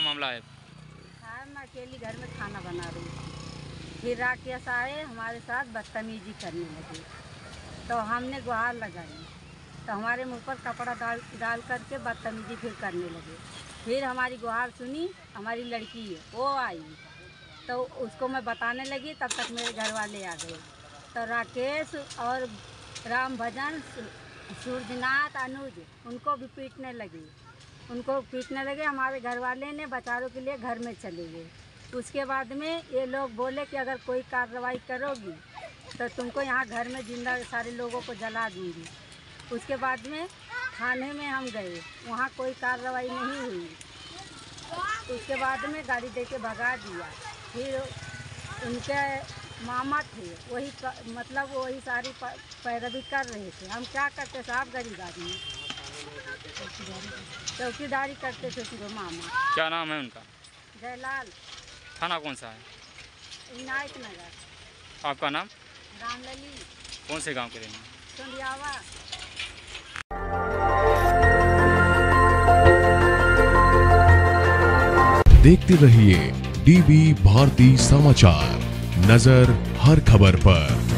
मामला है? हाँ मैं अकेली घर में खाना बना रही थी फिर राकेश आए, हमारे साथ बदतमीजी करने लगे। तो हमने गुहार लगाई। तो हमारे मुँह पर कपड़ा डाल डाल करके बदतमीजी फिर करने लगे। फिर हमारी गुहार सुनी, हमारी लड़की है वो आई। तो उसको मैं बताने लगी, तब तक मेरे घर वाले आ गए। तो राकेश और राम भजन सूर्यनाथ, अनुज, उनको भी पीटने लगी। उनको पीटने लगे, हमारे घर वाले ने बचारों के लिए घर में चले गए। उसके बाद में ये लोग बोले कि अगर कोई कार्रवाई करोगी तो तुमको यहाँ घर में ज़िंदा सारे लोगों को जला दूँगी। उसके बाद में थाने में हम गए, वहाँ कोई कार्रवाई नहीं हुई। उसके बाद में गाड़ी दे के भगा दिया। फिर उनके मामा थे, वही मतलब वही सारी पैरवी कर रहे थे। हम क्या करते, साहब गरीब आदमी। चौकीदारी करते थे वो मामा। क्या नाम है उनका? जयलाल। थाना कौन सा है? विनायक नगर। आपका नाम? रामलली। कौन से गाँव के रहने सोंदियावा देखते रहिए डीबी भारती समाचार। नज़र हर खबर पर।